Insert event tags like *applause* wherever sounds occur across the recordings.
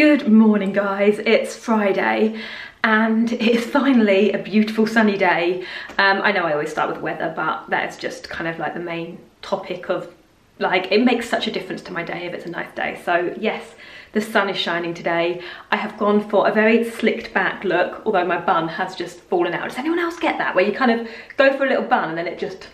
Good morning guys, it's Friday and it's finally a beautiful sunny day. Um, I know I always start with weather but that's just kind of like the main topic of like it makes such a difference to my day if it's a nice day. So yes, the sun is shining today. I have gone for a very slicked back look although my bun has just fallen out. Does anyone else get that where you kind of go for a little bun and then it just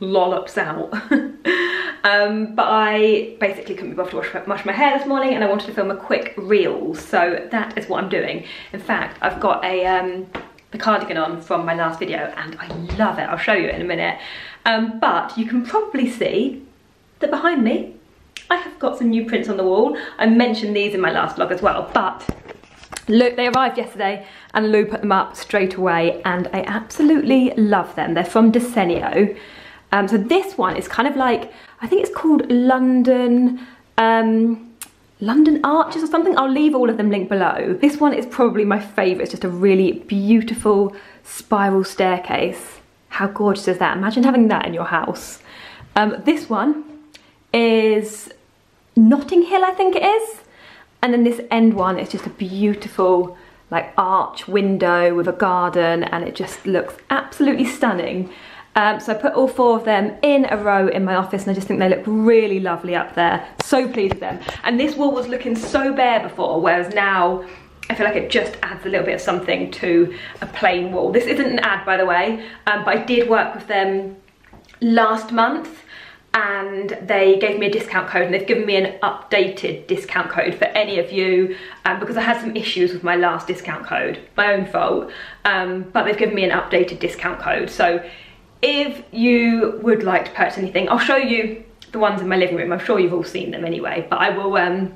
lollops out. *laughs* um, but I basically couldn't be bothered to wash, my hair this morning and I wanted to film a quick reel. So that is what I'm doing. In fact, I've got a um, the cardigan on from my last video and I love it. I'll show you in a minute. Um, but you can probably see that behind me, I have got some new prints on the wall. I mentioned these in my last vlog as well, but Look, they arrived yesterday and Lou put them up straight away and I absolutely love them. They're from Desenio um, so this one is kind of like, I think it's called London, um, London Arches or something. I'll leave all of them linked below. This one is probably my favourite. It's just a really beautiful spiral staircase. How gorgeous is that? Imagine having that in your house. Um, this one is Notting Hill, I think it is. And then this end one is just a beautiful like arch window with a garden and it just looks absolutely stunning. Um, so I put all four of them in a row in my office and I just think they look really lovely up there. So pleased with them. And this wall was looking so bare before, whereas now I feel like it just adds a little bit of something to a plain wall. This isn't an ad, by the way, um, but I did work with them last month and they gave me a discount code and they've given me an updated discount code for any of you um, because I had some issues with my last discount code, my own fault, um, but they've given me an updated discount code. So if you would like to purchase anything, I'll show you the ones in my living room. I'm sure you've all seen them anyway, but I will um,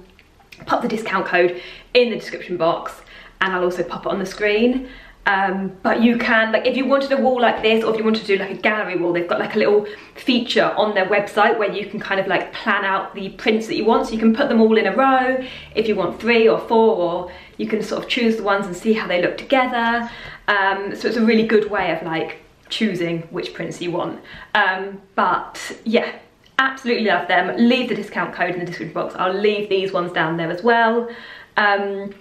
pop the discount code in the description box and I'll also pop it on the screen. Um, but you can, like if you wanted a wall like this or if you wanted to do like a gallery wall, they've got like a little feature on their website where you can kind of like plan out the prints that you want. So you can put them all in a row if you want three or four or you can sort of choose the ones and see how they look together. Um, so it's a really good way of like choosing which prints you want. Um, but yeah, absolutely love them. Leave the discount code in the description box. I'll leave these ones down there as well. Um,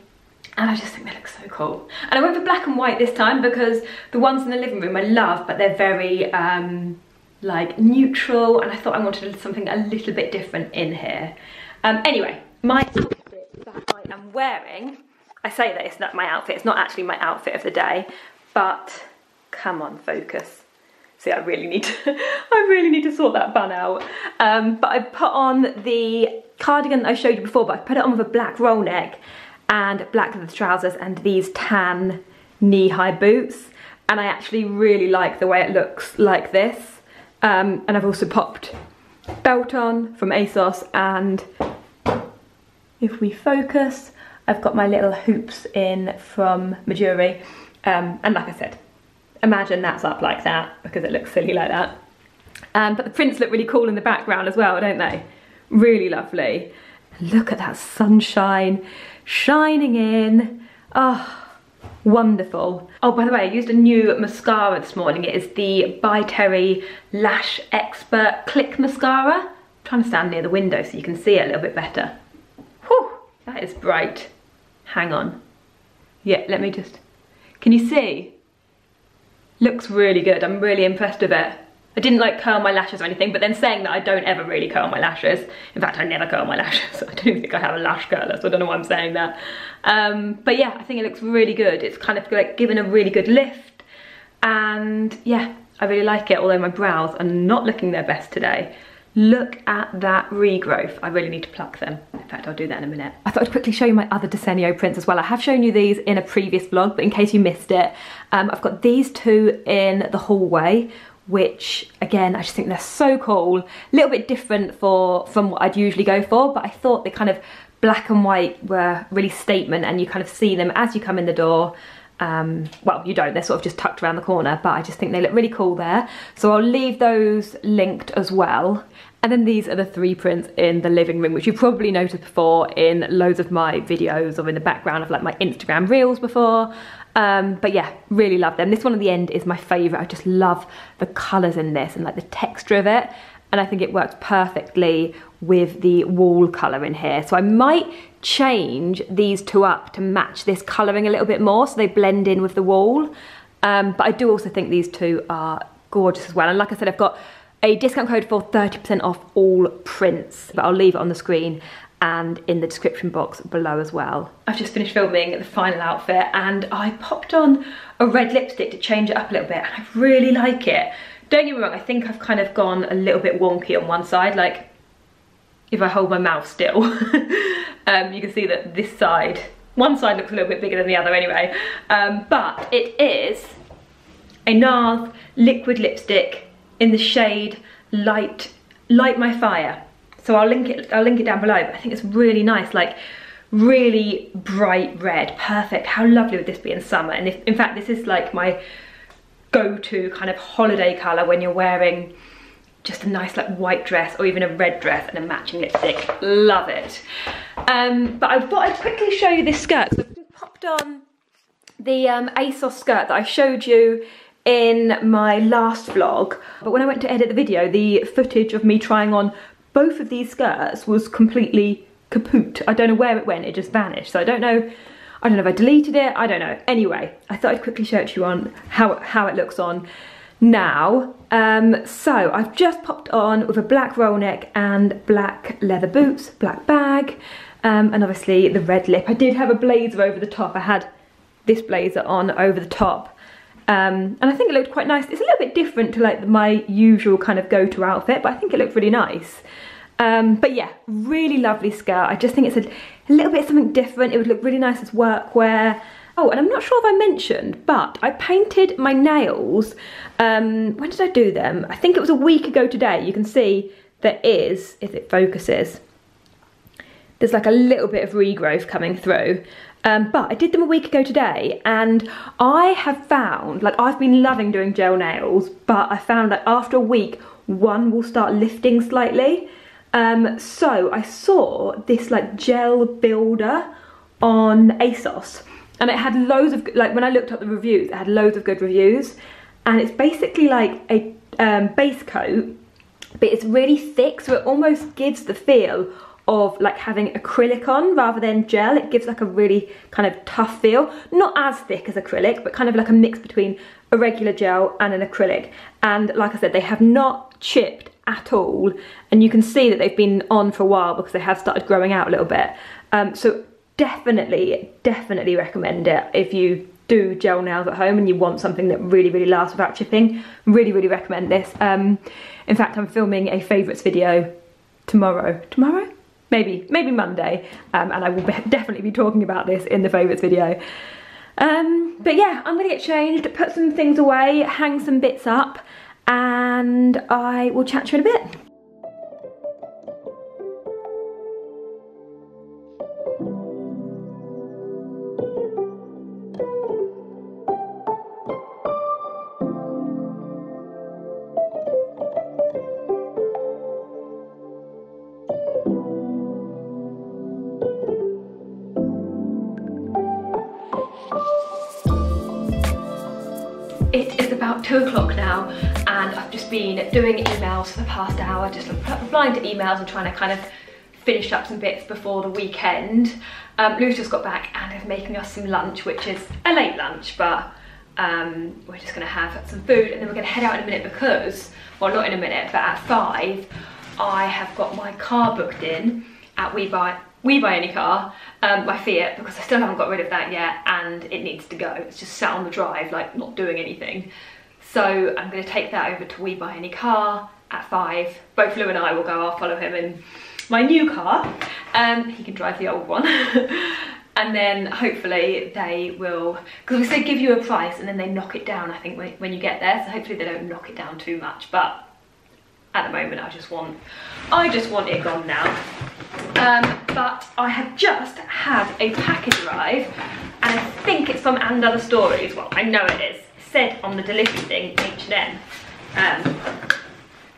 and I just think they look so cool. And I went for black and white this time because the ones in the living room I love, but they're very um, like neutral and I thought I wanted something a little bit different in here. Um, anyway, my outfit that I am wearing, I say that it's not my outfit, it's not actually my outfit of the day, but come on, focus. See, I really need to, *laughs* I really need to sort that bun out. Um, but I put on the cardigan I showed you before, but I put it on with a black roll neck and black leather trousers and these tan knee-high boots. And I actually really like the way it looks like this. Um, and I've also popped belt on from ASOS and if we focus, I've got my little hoops in from Mejuri. Um, and like I said, imagine that's up like that because it looks silly like that. Um, but the prints look really cool in the background as well, don't they? Really lovely. Look at that sunshine shining in. Oh, wonderful. Oh, by the way, I used a new mascara this morning. It is the By Terry Lash Expert Click Mascara. I'm trying to stand near the window so you can see it a little bit better. Whew, that is bright. Hang on. Yeah, let me just, can you see? Looks really good. I'm really impressed with it. I didn't like curl my lashes or anything, but then saying that I don't ever really curl my lashes. In fact, I never curl my lashes. *laughs* I don't even think I have a lash curler, so I don't know why I'm saying that. Um, but yeah, I think it looks really good. It's kind of like given a really good lift. And yeah, I really like it, although my brows are not looking their best today. Look at that regrowth. I really need to pluck them. In fact, I'll do that in a minute. I thought I'd quickly show you my other Desenio prints as well. I have shown you these in a previous vlog, but in case you missed it, um, I've got these two in the hallway, which again, I just think they're so cool. A little bit different for from what I'd usually go for, but I thought the kind of black and white were really statement and you kind of see them as you come in the door. Um, well, you don't, they're sort of just tucked around the corner, but I just think they look really cool there. So I'll leave those linked as well. And then these are the three prints in the living room, which you've probably noticed before in loads of my videos or in the background of like my Instagram reels before. Um, but yeah, really love them. This one at the end is my favorite. I just love the colors in this and like the texture of it. and I think it works perfectly with the wall colour in here. So I might change these two up to match this colouring a little bit more so they blend in with the wall. Um, but I do also think these two are gorgeous as well. And like I said, I've got a discount code for 30% off all prints, but I'll leave it on the screen and in the description box below as well. I've just finished filming the final outfit and I popped on a red lipstick to change it up a little bit and I really like it. Don't get me wrong, I think I've kind of gone a little bit wonky on one side, like if I hold my mouth still, *laughs* um, you can see that this side, one side looks a little bit bigger than the other anyway, um, but it is a NARS liquid lipstick in the shade Light, Light My Fire. So I'll link it, I'll link it down below, but I think it's really nice, like really bright red, perfect. How lovely would this be in summer? And if, in fact, this is like my go-to kind of holiday colour when you're wearing just a nice like white dress or even a red dress and a matching lipstick. Love it. Um, but I thought I'd quickly show you this skirt. So I've popped on the um, ASOS skirt that I showed you in my last vlog. But when I went to edit the video, the footage of me trying on both of these skirts was completely kaput. I don't know where it went, it just vanished. So I don't know I don't know if I deleted it, I don't know. Anyway, I thought I'd quickly show it to you on how, how it looks on now. Um, so I've just popped on with a black roll neck and black leather boots, black bag, um, and obviously the red lip. I did have a blazer over the top. I had this blazer on over the top. Um, and I think it looked quite nice. It's a little bit different to like my usual kind of go-to outfit, but I think it looked really nice. Um, but yeah, really lovely skirt. I just think it's a, a, little bit something different. It would look really nice as workwear. Oh, and I'm not sure if I mentioned, but I painted my nails. Um, when did I do them? I think it was a week ago today. You can see there is, if it focuses, there's like a little bit of regrowth coming through. Um, but I did them a week ago today and I have found, like I've been loving doing gel nails, but I found that after a week, one will start lifting slightly. Um, so I saw this like gel builder on ASOS and it had loads of, like when I looked up the reviews, it had loads of good reviews and it's basically like a um, base coat but it's really thick so it almost gives the feel of like having acrylic on rather than gel. It gives like a really kind of tough feel. Not as thick as acrylic, but kind of like a mix between a regular gel and an acrylic. And like I said, they have not chipped at all and you can see that they've been on for a while because they have started growing out a little bit um, so definitely definitely recommend it if you do gel nails at home and you want something that really really lasts without chipping really really recommend this um, in fact I'm filming a favourites video tomorrow tomorrow maybe maybe Monday um, and I will be definitely be talking about this in the favourites video um, but yeah I'm gonna get changed put some things away hang some bits up and I will chat to you in a bit. Two o'clock now and I've just been doing emails for the past hour, just replying to emails and trying to kind of finish up some bits before the weekend. Um, Lou's just got back and is making us some lunch, which is a late lunch, but um, we're just gonna have some food and then we're gonna head out in a minute because, well not in a minute, but at five, I have got my car booked in at We Buy, we buy any car, um, my Fiat, because I still haven't got rid of that yet and it needs to go. It's just sat on the drive, like not doing anything. So I'm going to take that over to We Buy Any Car at five. Both Lou and I will go, I'll follow him in my new car. Um, he can drive the old one. *laughs* and then hopefully they will, because they give you a price and then they knock it down, I think, when, when you get there. So hopefully they don't knock it down too much. But at the moment, I just want, I just want it gone now. Um, but I have just had a package arrive and I think it's from And Other Stories. Well, I know it is said on the delivery thing, H&M. Um,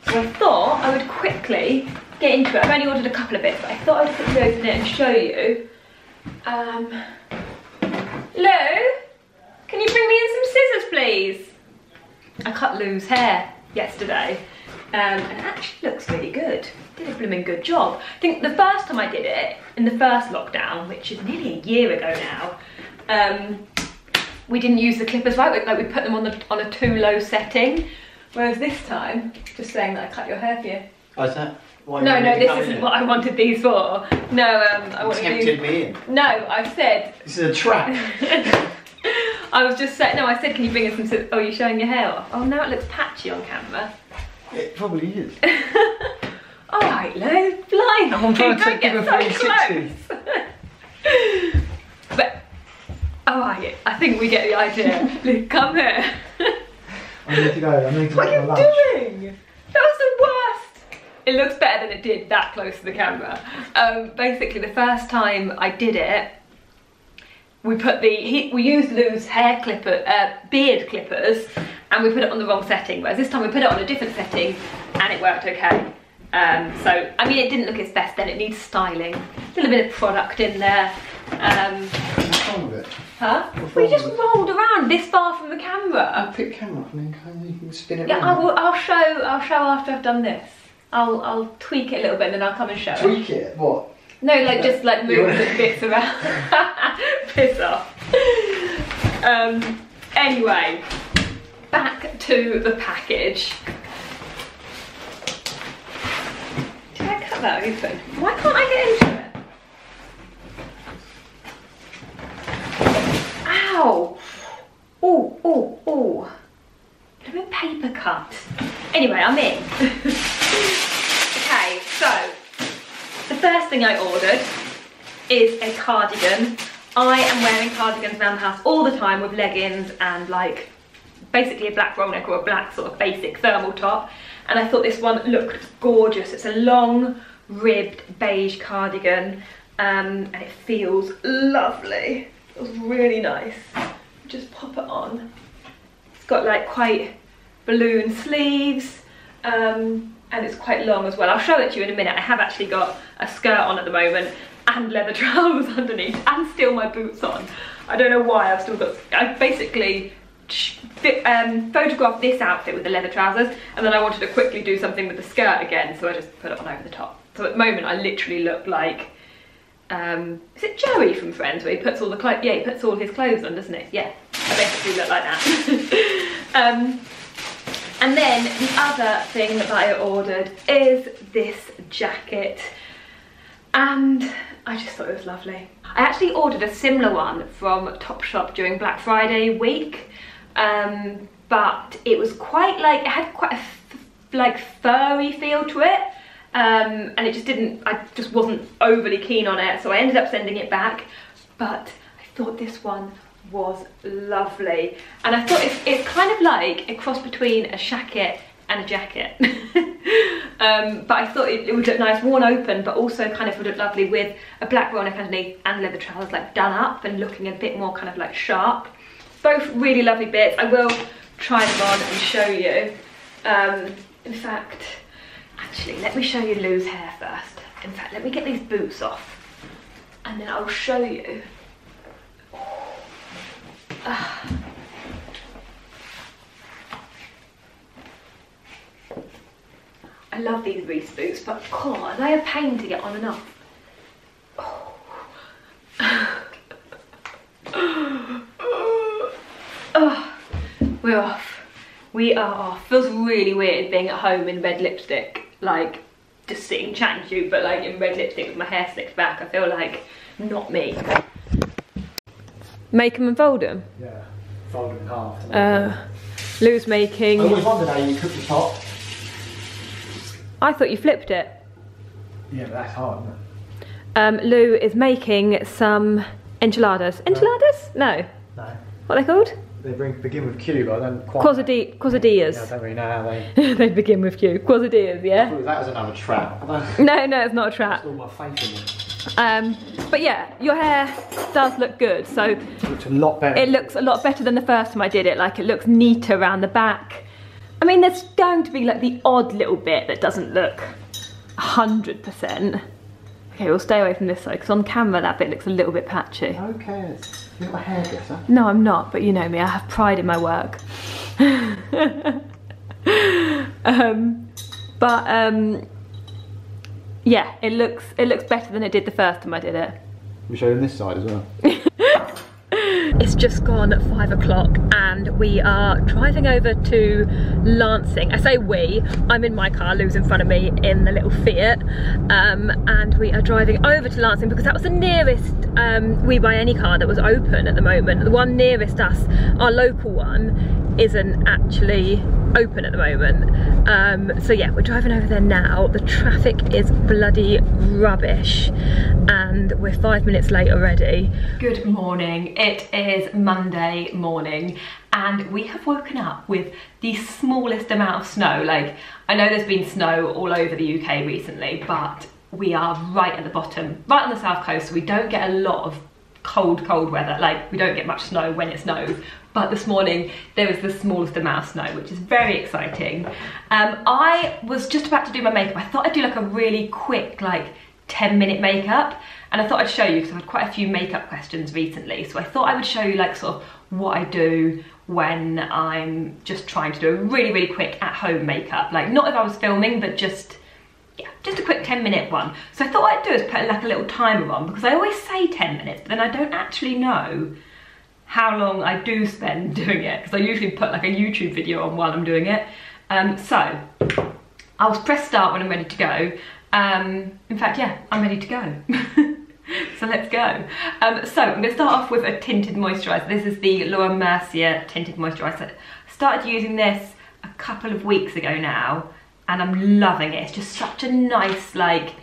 so I thought I would quickly get into it. I've only ordered a couple of bits, but I thought I'd quickly open it and show you. Um, Lou, can you bring me in some scissors, please? I cut Lou's hair yesterday Um, and it actually looks really good. Did a blooming good job. I think the first time I did it, in the first lockdown, which is nearly a year ago now, um, we didn't use the clippers right, like we put them on, the, on a too low setting. Whereas this time, just saying that I cut your hair for you. Oh, is that why No, no, this isn't what I wanted these for. No, um, I You wanted tempted these. me in. No, I said This is a trap. *laughs* I was just saying, no, I said, can you bring us some, oh, you're showing your hair off? Oh, now it looks patchy on camera. it probably is. *laughs* All right, Lou, blind. I'm trying to get a so close. *laughs* but, all right, I think we get the idea. *laughs* Lou, come here. I need to go. I need to what are you doing? That was the worst. It looks better than it did that close to the camera. Um, basically, the first time I did it, we put the he, we used Lou's hair clipper, uh, beard clippers, and we put it on the wrong setting. Whereas this time we put it on a different setting, and it worked okay. Um, so I mean, it didn't look its best then. It needs styling. A little bit of product in there. Um, What's wrong with it? huh? We just rolled around this far from the camera. I'll pick the camera up and then you can spin it Yeah, I will, I'll show. I'll show after I've done this. I'll I'll tweak it a little bit and then I'll come and show. Tweak it. What? No, like just like move the *laughs* bits around. *laughs* Piss off. Um. Anyway, back to the package. Did I cut that open? Why can't I get into it? Ow! Oh, oh, oh. Me paper cut. Anyway, I'm in. *laughs* okay, so the first thing I ordered is a cardigan. I am wearing cardigans around the house all the time with leggings and like basically a black roll neck or a black sort of basic thermal top. And I thought this one looked gorgeous. It's a long ribbed beige cardigan um, and it feels lovely. It feels really nice. Just pop it on. It's got like quite balloon sleeves um, and it's quite long as well. I'll show it to you in a minute. I have actually got a skirt on at the moment and leather *laughs* trousers underneath and still my boots on. I don't know why I've still got, I basically um, photographed this outfit with the leather trousers and then I wanted to quickly do something with the skirt again so I just put it on over the top. So at the moment I literally look like um, is it Joey from Friends where he puts all the clothes? Yeah, he puts all his clothes on, doesn't he? Yeah, I basically look like that. *laughs* um, and then the other thing that I ordered is this jacket, and I just thought it was lovely. I actually ordered a similar one from Topshop during Black Friday week, um, but it was quite like it had quite a like furry feel to it um, and it just didn't I just wasn't overly keen on it so I ended up sending it back. But I thought this one was lovely. And I thought it's, it's kind of like a cross between a shacket and a jacket. *laughs* Um, but I thought it, it would look nice worn open but also kind of would look lovely with a black roll neck underneath and leather trousers like done up and looking a bit more kind of like sharp. Both really lovely bits. I will try them on and show you. Um, in fact Actually, let me show you Lou's hair first. In fact, let me get these boots off and then I'll show you. Ah. I love these Reiss boots, but God, are they a pain to get on and off? *sighs* Oh, we're off. We are off. Feels really weird being at home in red lipstick, like just sitting chatting to you, but like in red lipstick with my hair slicked back. I feel like not me. Make them and fold them. Yeah. Fold it in half. Uh, Lou's making. I always wondered how you cook the top. I thought you flipped it. Yeah, but that's hard, isn't it? Um, Lou is making some enchiladas. Enchiladas? No. No. What are they called? They bring, begin with Q, but I don't quite. Quesadi- Yeah, I don't really know how they. *laughs* they begin with Q. Quesadillas, yeah? That was another trap. *laughs* No, no, it's not a trap. all my faith in it. Um, but yeah, your hair does look good. So It looks a lot better. it looks a lot better than the first time I did it. Like it looks neater around the back. I mean, there's going to be like the odd little bit that doesn't look 100%. Okay, we'll stay away from this side because on camera that bit looks a little bit patchy. Who cares? You're not a hairdresser. No, I'm not, but you know me, I have pride in my work. *laughs* um, but um, yeah, it looks it looks better than it did the first time I did it. We showed them this side as well. *laughs* Just gone at five o'clock and we are driving over to Lancing. I say we, I'm in my car, Lou's in front of me in the little Fiat. Um, and we are driving over to Lancing because that was the nearest um, We Buy Any car that was open at the moment. The one nearest us, our local one, isn't actually open at the moment. Um, so yeah, we're driving over there now. The traffic is bloody rubbish and we're five minutes late already. Good morning. It is Monday morning and we have woken up with the smallest amount of snow. Like, I know there's been snow all over the UK recently, but we are right at the bottom, right on the south coast, so we don't get a lot of cold, cold weather. Like, we don't get much snow when it snows, but this morning there was the smallest amount of snow, which is very exciting. Um, I was just about to do my makeup. I thought I'd do like a really quick, like 10 minute makeup. And I thought I'd show you because I've had quite a few makeup questions recently. So I thought I would show you like sort of what I do when I'm just trying to do a really, really quick at home makeup. Like not if I was filming, but just yeah, just a quick 10 minute one. So I thought I'd do is put like a little timer on because I always say 10 minutes, but then I don't actually know how long I do spend *laughs* doing it because I usually put like a YouTube video on while I'm doing it. Um, so I'll press start when I'm ready to go. Um, in fact, yeah, I'm ready to go. *laughs* so let's go. Um, so I'm gonna start off with a tinted moisturiser. This is the Laura Mercier tinted moisturiser. Started using this a couple of weeks ago now and I'm loving it. It's just such a nice like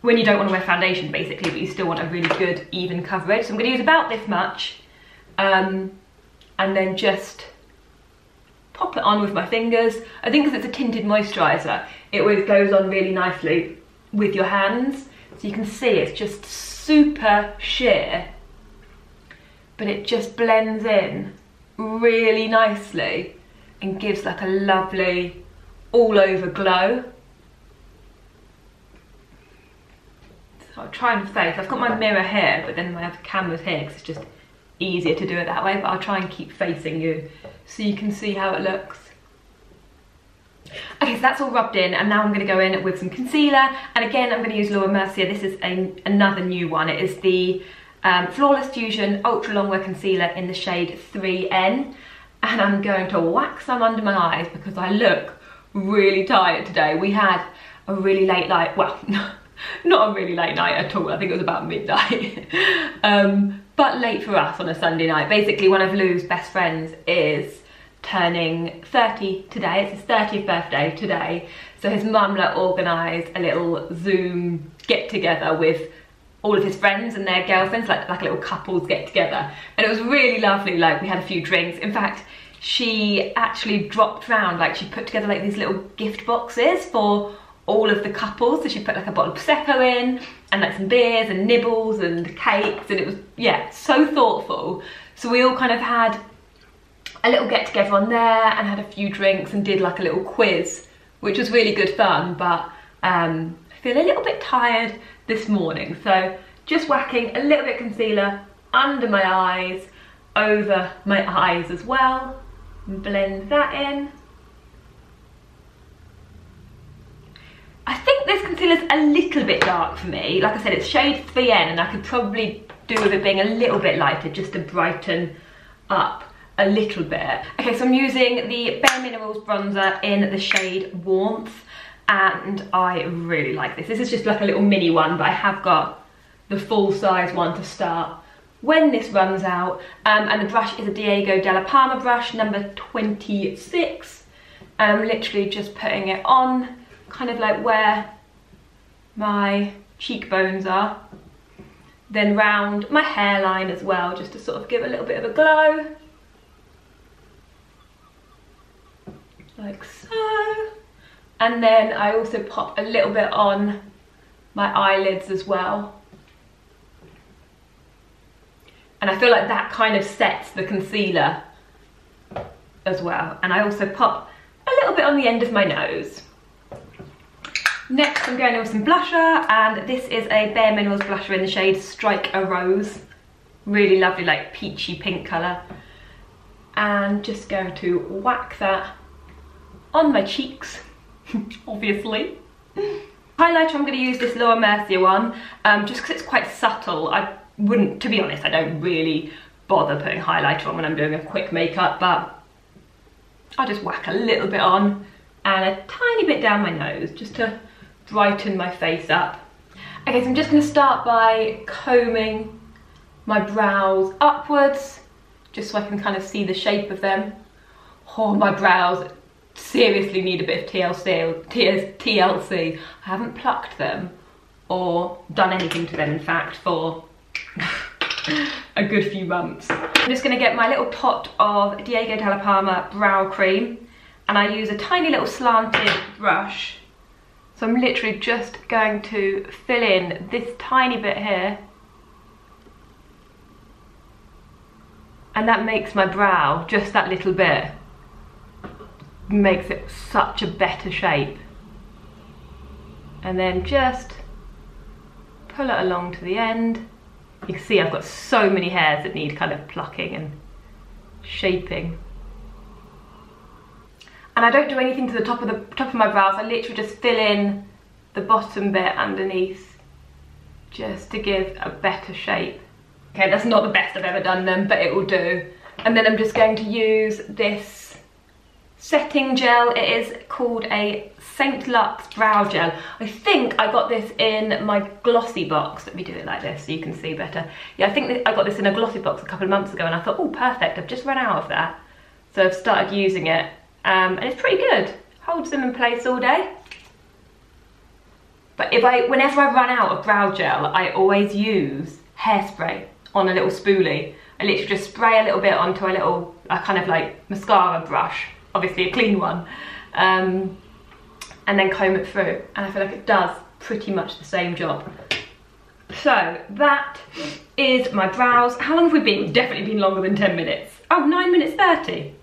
when you don't want to wear foundation basically but you still want a really good even coverage. So I'm to use about this much um, and then just pop it on with my fingers. I think because it's a tinted moisturiser, it always goes on really nicely with your hands. So you can see it's just super sheer, but it just blends in really nicely and gives like a lovely all over glow. So I'll try and face, I've got my mirror here, but then my other camera's here because it's just easier to do it that way, but I'll try and keep facing you so you can see how it looks. Okay, so that's all rubbed in and now I'm going to go in with some concealer and again I'm going to use Laura Mercier. This is a, another new one. It is the um, Flawless Fusion Ultra Longwear Concealer in the shade 3N and I'm going to whack some under my eyes because I look really tired today. We had a really late night, well, *laughs* not a really late night at all. I think it was about midnight. *laughs* um, but late for us on a Sunday night. Basically, one of Lou's best friends is turning 30 today. It's his 30th birthday today. So his mum like, organised a little Zoom get together with all of his friends and their girlfriends, like, like a little couples get together. And it was really lovely, like we had a few drinks. In fact, she actually dropped round, like she put together like these little gift boxes for all of the couples. So she put like a bottle of Prosecco in and like some beers and nibbles and cakes and it was, yeah, so thoughtful. So we all kind of had a little get together on there and had a few drinks and did like a little quiz, which was really good fun, but um, I feel a little bit tired this morning. So just whacking a little bit concealer under my eyes, over my eyes as well, and blend that in. I think this concealer's a little bit dark for me. Like I said, it's shade 3N and I could probably do with it being a little bit lighter just to brighten up a little bit. Okay, so I'm using the Bare Minerals bronzer in the shade Warmth and I really like this. This is just like a little mini one, but I have got the full size one to start when this runs out. Um, and the brush is a Diego Dalla Palma brush, number 26. And I'm literally just putting it on kind of like where my cheekbones are. Then round my hairline as well, just to sort of give a little bit of a glow. Like so. And then I also pop a little bit on my eyelids as well. And I feel like that kind of sets the concealer as well. And I also pop a little bit on the end of my nose. Next I'm going in with some blusher and this is a Bare Minerals blusher in the shade Strike a Rose. Really lovely like peachy pink colour. And just going to whack that on my cheeks. *laughs* obviously. Highlighter, I'm going to use this Laura Mercier one, um, just because it's quite subtle. I wouldn't, to be honest, I don't really bother putting highlighter on when I'm doing a quick makeup, but I'll just whack a little bit on and a tiny bit down my nose just to brighten my face up. Okay, so I'm just going to start by combing my brows upwards, just so I can kind of see the shape of them. Oh, my brows seriously need a bit of TLC, TLC. I haven't plucked them or done anything to them, in fact, for a good few months. I'm just gonna get my little pot of Diego Dalla Palma brow cream and I use a tiny little slanted brush. So I'm literally just going to fill in this tiny bit here and that makes my brow, just that little bit, makes it such a better shape. And then just pull it along to the end. You can see I've got so many hairs that need kind of plucking and shaping. And I don't do anything to the top of the top of my brows, I literally just fill in the bottom bit underneath just to give a better shape. Okay, that's not the best I've ever done them, but it will do. And then I'm just going to use this setting gel. It is called a St. Lux Brow Gel. I think I got this in my glossy box. Let me do it like this so you can see better. Yeah, I think I got this in a glossy box a couple of months ago and I thought, oh, perfect, I've just run out of that. So I've started using it um, and it's pretty good. Holds them in place all day. But if I, whenever I run out of brow gel, I always use hairspray on a little spoolie. I literally just spray a little bit onto a little, a kind of like mascara brush, obviously a clean one, um, and then comb it through. And I feel like it does pretty much the same job. So that is my brows. How long have we been? Definitely been longer than 10 minutes. Oh, nine minutes 30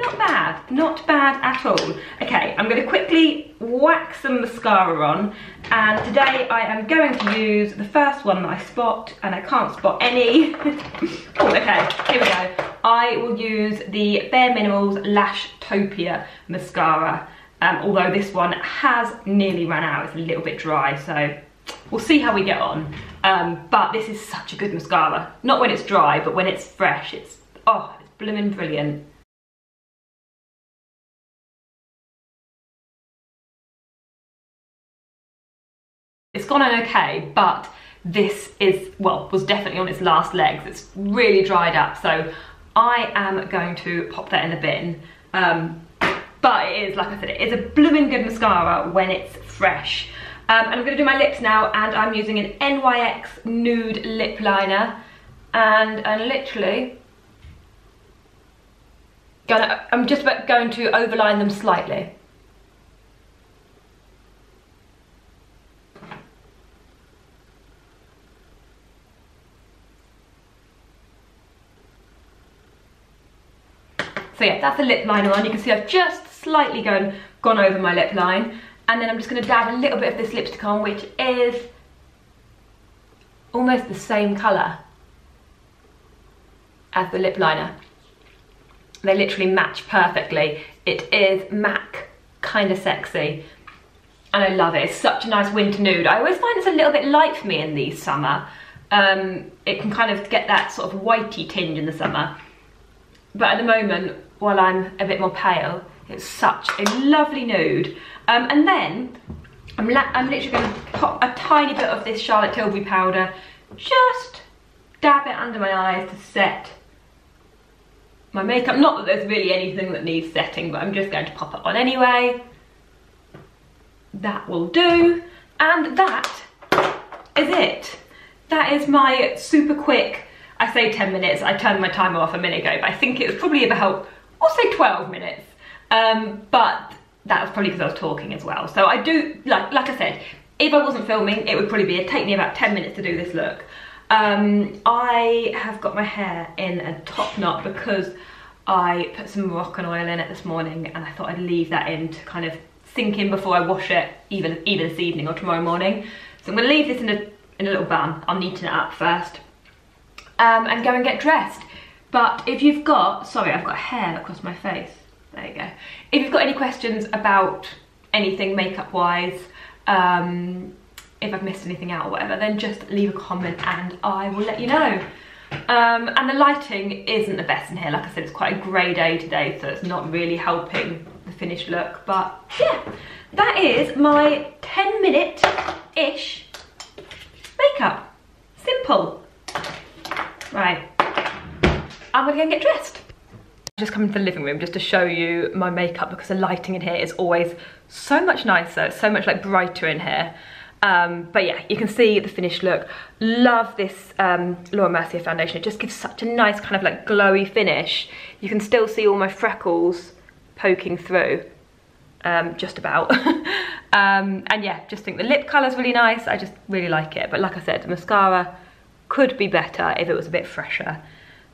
not bad, not bad at all. Okay, I'm gonna quickly whack some mascara on and today I am going to use the first one that I spot and I can't spot any. *laughs* oh, okay, here we go. I will use the Bare Minerals Lashtopia mascara. Um, although this one has nearly run out, it's a little bit dry, so we'll see how we get on. Um, but this is such a good mascara. Not when it's dry, but when it's fresh, it's, oh, it's blooming brilliant. It's gone on okay, but this is, well, was definitely on its last legs. It's really dried up, so I am going to pop that in the bin. Um, but it is, like I said, it is a blooming good mascara when it's fresh. Um, and I'm gonna do my lips now, and I'm using an NYX Nude Lip Liner. And, and literally, gonna, I'm just going to overline them slightly. So yeah, that's the lip liner on. You can see I've just slightly gone, gone over my lip line. And then I'm just gonna dab a little bit of this lipstick on, which is almost the same colour as the lip liner. They literally match perfectly. It is MAC kind of sexy and I love it. It's such a nice winter nude. I always find it's a little bit light for me in the summer. Um, it can kind of get that sort of whitey tinge in the summer. But at the moment, while I'm a bit more pale. It's such a lovely nude. Um, and then I'm, I'm literally going to pop a tiny bit of this Charlotte Tilbury powder, just dab it under my eyes to set my makeup. Not that there's really anything that needs setting, but I'm just going to pop it on anyway. That will do. And that is it. That is my super quick, I say 10 minutes, I turned my timer off a minute ago, but I think it was probably about I'll say 12 minutes. Um, but that was probably because I was talking as well. So I do, like, like I said, if I wasn't filming, it would probably be, it'd take me about 10 minutes to do this look. Um, I have got my hair in a top knot because I put some Moroccan oil in it this morning and I thought I'd leave that in to kind of sink in before I wash it, even either this evening or tomorrow morning. So I'm gonna leave this in a, in a little bun. I'll neaten it up first um, and go and get dressed. But if you've got, sorry, I've got hair across my face. There you go. If you've got any questions about anything makeup wise, um, if I've missed anything out or whatever, then just leave a comment and I will let you know. Um, and the lighting isn't the best in here. Like I said, it's quite a grey day today, so it's not really helping the finished look. But yeah, that is my 10 minute-ish makeup. Simple. Right, I'm gonna go and get dressed. Just come into the living room just to show you my makeup because the lighting in here is always so much nicer, so much like brighter in here. Um, but yeah, you can see the finished look. Love this um, Laura Mercier foundation. It just gives such a nice kind of like glowy finish. You can still see all my freckles poking through, um, just about. *laughs* um, and yeah, just think the lip colour's really nice. I just really like it. But like I said, the mascara could be better if it was a bit fresher.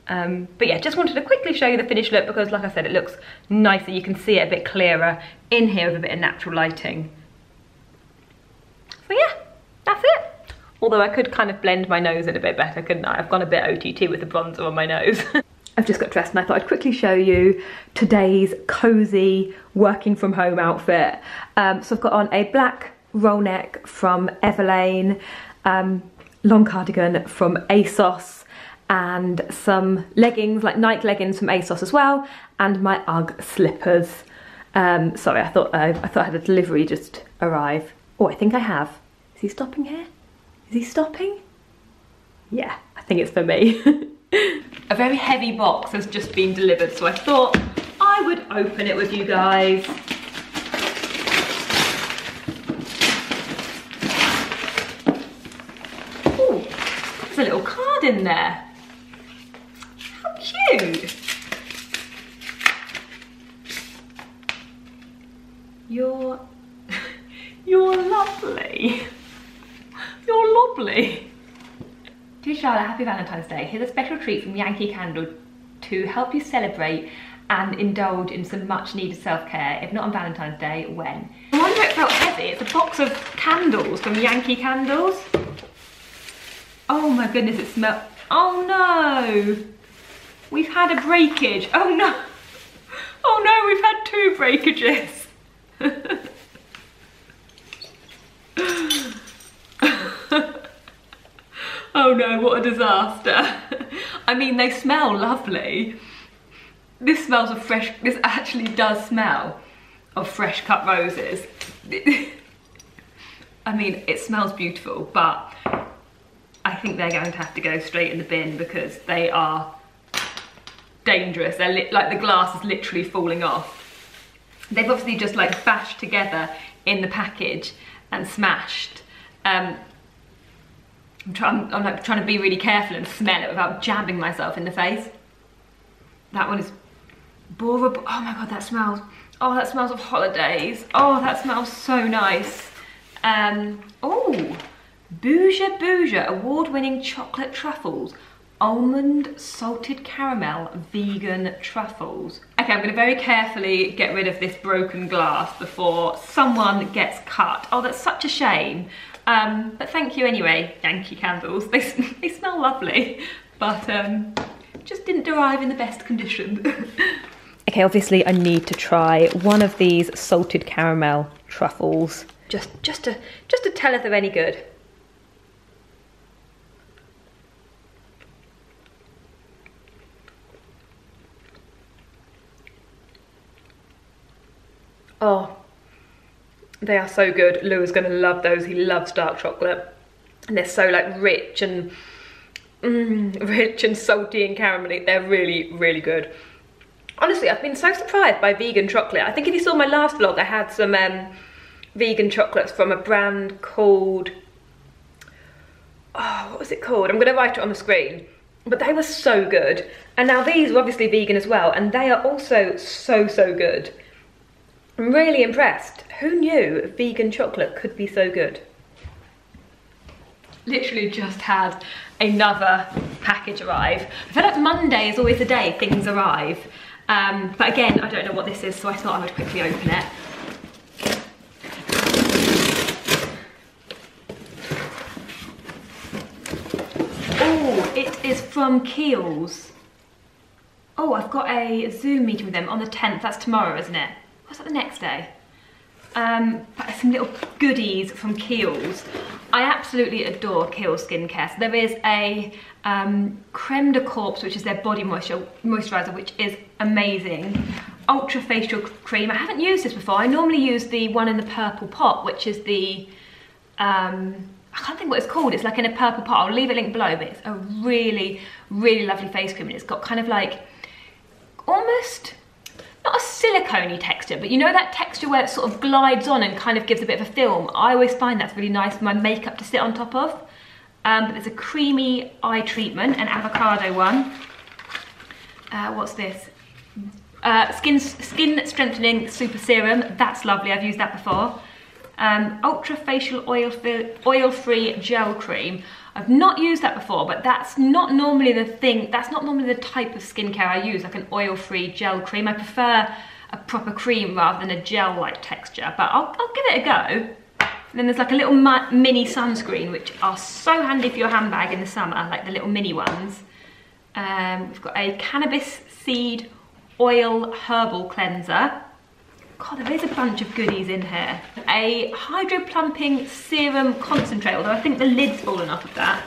Um, but yeah, just wanted to quickly show you the finished look because like I said, it looks nicer. You can see it a bit clearer in here with a bit of natural lighting. So yeah, that's it. Although I could kind of blend my nose in a bit better, couldn't I? I've gone a bit OTT with the bronzer on my nose. *laughs* I've just got dressed and I thought I'd quickly show you today's cosy working from home outfit. Um, so I've got on a black roll neck from Everlane, um, long cardigan from ASOS, and some leggings, like Nike leggings from ASOS as well, and my UGG slippers. Um, sorry, I thought uh, I thought I had a delivery just arrive. Oh, I think I have. Is he stopping here? Is he stopping? Yeah, I think it's for me. *laughs* a very heavy box has just been delivered, so I thought I would open it with you guys. Ooh, there's a little card in there. Cute. You're *laughs* you're lovely. You're lovely. Dear Charlotte, happy Valentine's Day. Here's a special treat from Yankee Candle to help you celebrate and indulge in some much needed self-care. If not on Valentine's Day, when? I wonder it felt heavy. It's a box of candles from Yankee Candles. Oh my goodness, it smells. Oh no! We've had a breakage. Oh no! Oh no, we've had two breakages. *laughs* oh no, what a disaster. I mean, they smell lovely. This smells of fresh, this actually does smell of fresh cut roses. *laughs* I mean, it smells beautiful, but I think they're going to have to go straight in the bin because they are dangerous. They're like the glass is literally falling off. They've obviously just like bashed together in the package and smashed. Um, I'm, trying, I'm like trying to be really careful and smell it without jabbing myself in the face. That one is Bora, oh my god, that smells, oh, that smells of holidays. Oh, that smells so nice. Um, oh, Booja-Booja award-winning chocolate truffles. Almond salted caramel vegan truffles. Okay, I'm gonna very carefully get rid of this broken glass before someone gets cut. Oh, that's such a shame. Um, but thank you anyway, Yankee candles. *laughs* They, they smell lovely, but um, just didn't arrive in the best condition. *laughs* okay, obviously I need to try one of these salted caramel truffles. Just, just to, just to tell if they're any good. Oh, they are so good. Lou is gonna love those. He loves dark chocolate. And they're so like rich and mm, *laughs* rich and salty and caramelly. They're really, really good. Honestly, I've been so surprised by vegan chocolate. I think if you saw my last vlog, I had some um, vegan chocolates from a brand called, oh, what was it called? I'm gonna write it on the screen. But they were so good. And now these are obviously vegan as well, and they are also so, so good. I'm really impressed. Who knew vegan chocolate could be so good? Literally just had another package arrive. I feel like Monday is always the day things arrive. Um, but again, I don't know what this is, so I thought I would quickly open it. Oh, it is from Kiehl's. Oh, I've got a Zoom meeting with them on the 10th. That's tomorrow, isn't it? Was that the next day? um, some little goodies from Kiehl's. I absolutely adore Kiehl's skincare. So there is a um, creme de corps, which is their body moisture, moisturizer, which is amazing. Ultra facial cream. I haven't used this before. I normally use the one in the purple pot, which is the, um, I can't think what it's called. It's like in a purple pot. I'll leave a link below, but it's a really, really lovely face cream. And it's got kind of like, almost, not a silicone texture, but you know that texture where it sort of glides on and kind of gives a bit of a film? I always find that's really nice for my makeup to sit on top of. Um, but there's a creamy eye treatment, an avocado one. Uh, what's this? Uh, skin, skin strengthening super serum, that's lovely, I've used that before. Um, ultra facial oil, oil free gel cream. I've not used that before, but that's not normally the thing, that's not normally the type of skincare I use, like an oil-free gel cream. I prefer a proper cream rather than a gel-like texture, but I'll, I'll give it a go. And then there's like a little mini sunscreen, which are so handy for your handbag in the summer, like the little mini ones. Um, we've got a cannabis seed oil herbal cleanser. God, there is a bunch of goodies in here. A hydro plumping serum concentrate, although I think the lid's fallen off of that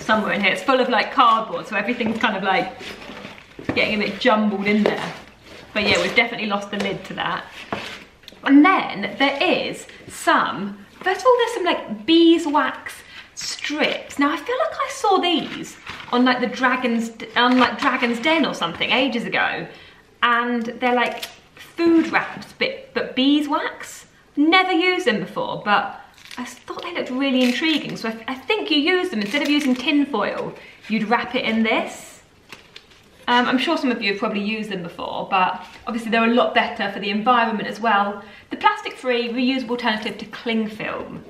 somewhere in here. It's full of like cardboard, so everything's kind of like getting a bit jumbled in there. But yeah, we've definitely lost the lid to that. And then there is some, first of all, there's some like beeswax strips. Now I feel like I saw these on like the Dragon's, on like Dragon's Den or something ages ago. And they're like food wraps, but, but beeswax. Never used them before, but I thought they looked really intriguing. So I, I think you use them, instead of using tin foil, you'd wrap it in this. Um, I'm sure some of you have probably used them before, but obviously they're a lot better for the environment as well. The plastic-free, reusable alternative to cling film.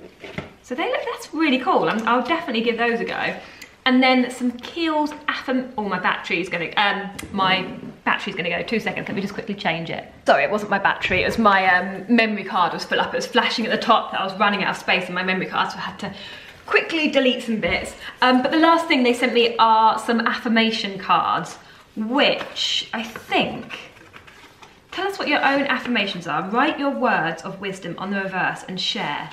So they look, that's really cool. i will definitely give those a go. And then some Kiehl's Affirm, oh my battery's gonna, um, my battery's gonna go, two seconds, let me just quickly change it. Sorry, it wasn't my battery, it was my um, memory card was full up. It was flashing at the top that I was running out of space in my memory card, so I had to quickly delete some bits. Um, but the last thing they sent me are some affirmation cards, which I think, tell us what your own affirmations are. Write your words of wisdom on the reverse and share.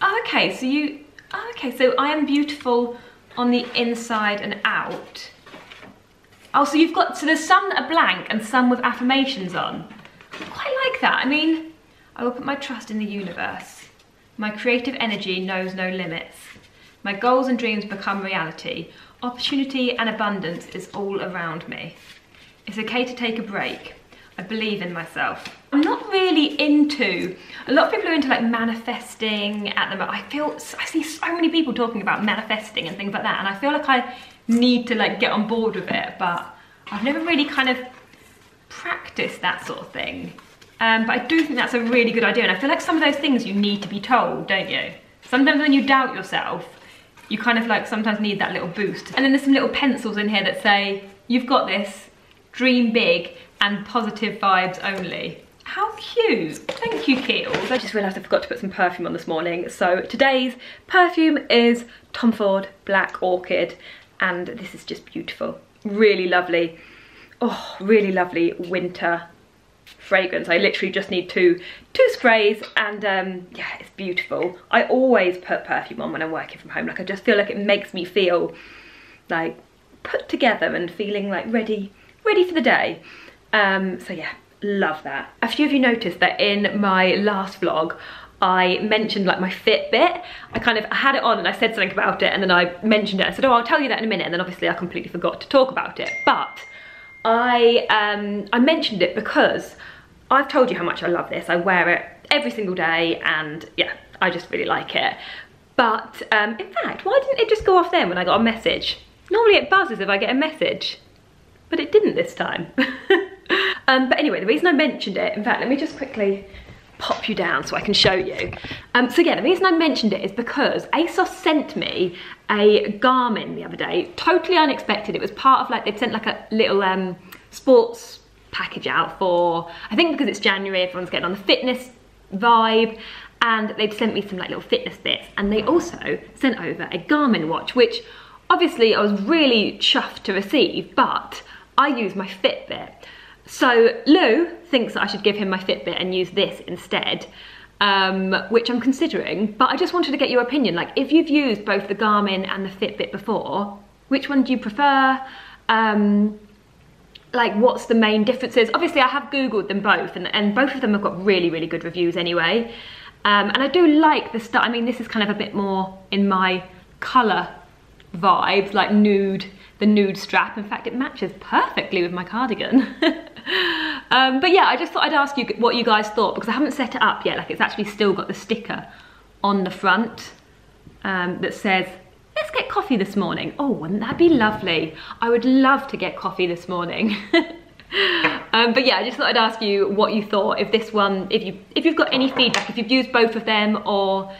Oh, okay, so you, oh, okay, so I am beautiful, on the inside and out. Oh, so you've got, so there's some that are blank and some with affirmations on. I quite like that. I mean, I will put my trust in the universe. My creative energy knows no limits. My goals and dreams become reality. Opportunity and abundance is all around me. It's okay to take a break. I believe in myself. I'm not really into, a lot of people are into like manifesting at the moment. I feel, I see so many people talking about manifesting and things like that and I feel like I need to like get on board with it but I've never really kind of practiced that sort of thing. Um, but I do think that's a really good idea and I feel like some of those things you need to be told, don't you? Sometimes when you doubt yourself, you kind of like sometimes need that little boost. And then there's some little pencils in here that say, you've got this, dream big, and positive vibes only. How cute. Thank you, Kiehl's. I just realised I forgot to put some perfume on this morning. So today's perfume is Tom Ford Black Orchid and this is just beautiful. Really lovely. Oh, really lovely winter fragrance. I literally just need two two sprays and um, yeah, it's beautiful. I always put perfume on when I'm working from home. Like I just feel like it makes me feel like put together and feeling like ready, ready for the day. Um, so yeah, love that. A few of you noticed that in my last vlog, I mentioned like my Fitbit. I kind of had it on and I said something about it and then I mentioned it. I said, oh, I'll tell you that in a minute. And then obviously I completely forgot to talk about it. But I, um, I mentioned it because I've told you how much I love this. I wear it every single day and yeah, I just really like it. But um, in fact, why didn't it just go off then when I got a message? Normally it buzzes if I get a message, but it didn't this time. *laughs* *laughs* Um, but anyway, the reason I mentioned it, in fact, let me just quickly pop you down so I can show you. Um, so yeah, the reason I mentioned it is because ASOS sent me a Garmin the other day, totally unexpected. It was part of like, they'd sent like a little um, sports package out for, I think because it's January, everyone's getting on the fitness vibe, and they'd sent me some like little fitness bits, and they also sent over a Garmin watch, which obviously I was really chuffed to receive, but I use my Fitbit. So Lou thinks that I should give him my Fitbit and use this instead. um, which I'm considering. But I just wanted to get your opinion. Like, if you've used both the Garmin and the Fitbit before, which one do you prefer? Um, like what's the main differences obviously i have googled them both and, and both of them have got really really good reviews anyway um, and i do like the stuff i mean this is kind of a bit more in my color vibes like nude the nude strap in fact it matches perfectly with my cardigan *laughs* um, but yeah i just thought i'd ask you what you guys thought because i haven't set it up yet like it's actually still got the sticker on the front um, that says let's get coffee this morning. Oh, wouldn't that be lovely? I would love to get coffee this morning. *laughs* um, but yeah, I just thought I'd ask you what you thought if this one, if you if you've got any feedback, if you've used both of them or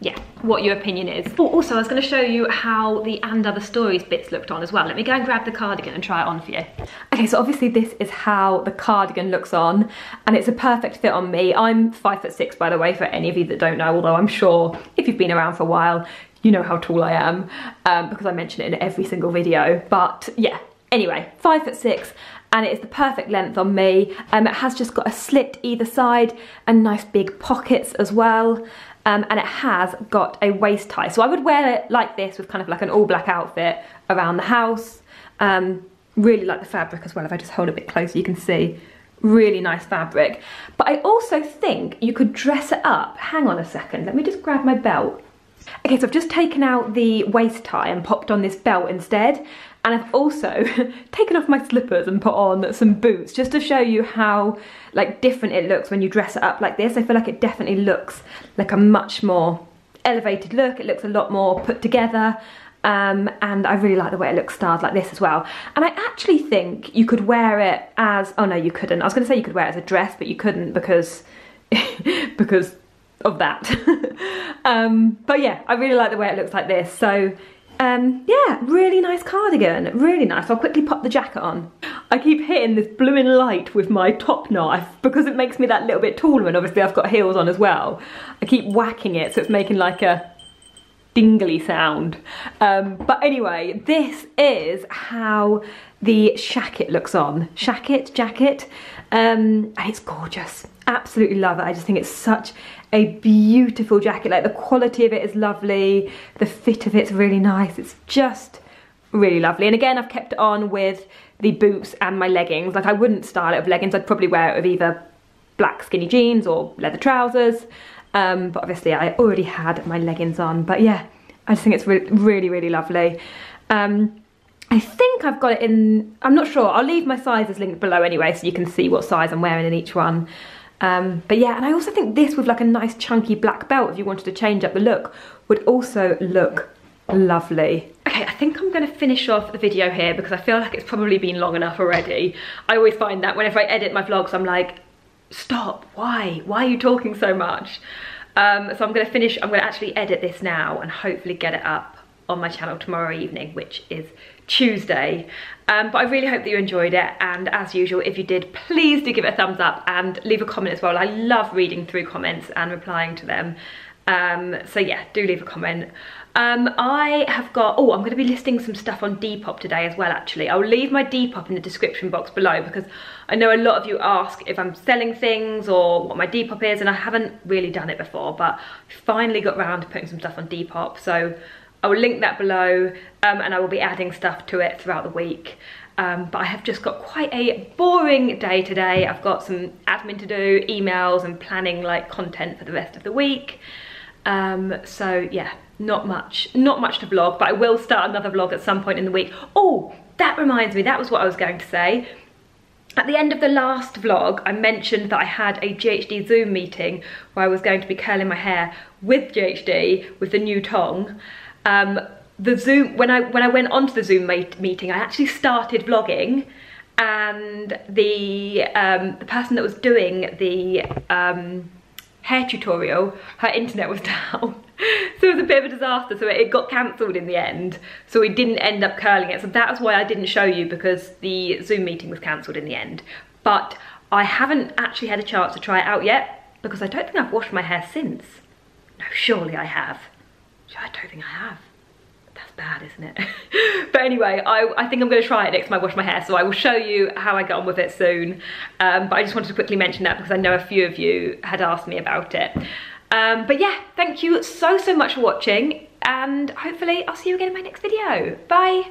yeah, what your opinion is. Oh, also I was gonna show you how the and other stories bits looked on as well. Let me go and grab the cardigan and try it on for you. Okay, so obviously this is how the cardigan looks on and it's a perfect fit on me. I'm five foot six, by the way, for any of you that don't know, although I'm sure if you've been around for a while, you know how tall I am um, because I mention it in every single video. But yeah, anyway, five foot six and it is the perfect length on me. Um, it has just got a slit either side and nice big pockets as well. Um, and it has got a waist tie. So I would wear it like this with kind of like an all black outfit around the house. Um, really like the fabric as well. If I just hold a bit closer, you can see really nice fabric. But I also think you could dress it up. Hang on a second, let me just grab my belt. Okay, so I've just taken out the waist tie and popped on this belt instead. And I've also *laughs* taken off my slippers and put on some boots just to show you how like different it looks when you dress it up like this. I feel like it definitely looks like a much more elevated look. It looks a lot more put together. Um, and I really like the way it looks styled like this as well. And I actually think you could wear it as, oh no, you couldn't. I was gonna say you could wear it as a dress, but you couldn't because, *laughs* because of that. *laughs* um, but yeah, I really like the way it looks like this. So um, yeah, really nice cardigan, really nice. I'll quickly pop the jacket on. I keep hitting this blooming light with my top knife because it makes me that little bit taller and obviously I've got heels on as well. I keep whacking it so it's making like a dingly sound. Um, but anyway, this is how the shacket looks on. Shacket, jacket, um, and it's gorgeous. Absolutely love it. I just think it's such a beautiful jacket. Like the quality of it is lovely. The fit of it's really nice. It's just really lovely. And again, I've kept it on with the boots and my leggings. Like I wouldn't style it with leggings. I'd probably wear it with either black skinny jeans or leather trousers. Um, but obviously I already had my leggings on. But yeah, I just think it's re really, really lovely. Um, I think I've got it in, I'm not sure. I'll leave my sizes linked below anyway so you can see what size I'm wearing in each one. Um, but yeah, and I also think this with like a nice chunky black belt, if you wanted to change up the look, would also look lovely. Okay, I think I'm gonna finish off the video here because I feel like it's probably been long enough already. I always find that whenever I edit my vlogs, I'm like, stop, why? Why are you talking so much? Um, so I'm gonna finish, I'm gonna actually edit this now and hopefully get it up on my channel tomorrow evening, which is Tuesday. Um, but I really hope that you enjoyed it. And as usual, if you did, please do give it a thumbs up and leave a comment as well. I love reading through comments and replying to them. Um, so yeah, do leave a comment. Um, I have got, oh, I'm going to be listing some stuff on Depop today as well, actually. I'll leave my Depop in the description box below because I know a lot of you ask if I'm selling things or what my Depop is, and I haven't really done it before, but I finally got around to putting some stuff on Depop. So I will link that below um, and I will be adding stuff to it throughout the week. Um, but I have just got quite a boring day today. I've got some admin to do, emails and planning like content for the rest of the week. Um, so yeah, not much, not much to vlog, but I will start another vlog at some point in the week. Oh, that reminds me, that was what I was going to say. At the end of the last vlog, I mentioned that I had a GHD Zoom meeting where I was going to be curling my hair with GHD, with the new tong um, the Zoom, when I, when I went onto the Zoom meeting, I actually started vlogging and the, um, the person that was doing the um, hair tutorial, her internet was *laughs* down. so it was a bit of a disaster, so it got cancelled in the end. So we didn't end up curling it. So that's why I didn't show you because the Zoom meeting was cancelled in the end. But I haven't actually had a chance to try it out yet because I don't think I've washed my hair since. No, surely I have. I don't think I have. That's bad, isn't it? *laughs* but anyway, I, I think I'm gonna try it next time I wash my hair, so I will show you how I get on with it soon. Um, but I just wanted to quickly mention that because I know a few of you had asked me about it. Um, but yeah, thank you so, so much for watching and hopefully I'll see you again in my next video. Bye.